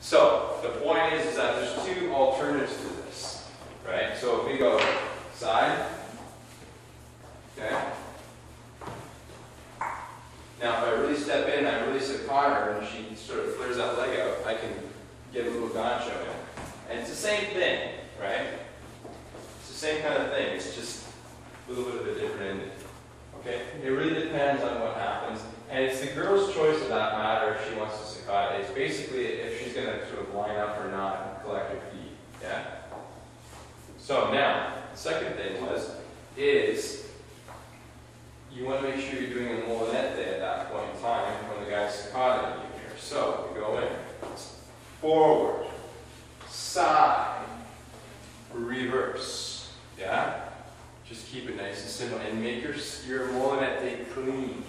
So the point is, is that there's two alternatives to this, right? So if we go side, okay. Now if I really step in, I release a car, and she sort of flares that leg out, I can get a little gancho in. And it's the same thing, right? It's the same kind of thing, it's just a little bit of a different ending. Okay? It really depends on what happens. And it's the girl's choice of that matter she wants to sacada is basically if she's going to sort of line up or not and collect her fee. Yeah? So now, the second thing was, is you want to make sure you're doing a molinete at that point in time when the guy's sacada you here. So you go in, forward, side, reverse. Yeah? Just keep it nice and simple and make your, your molinete clean.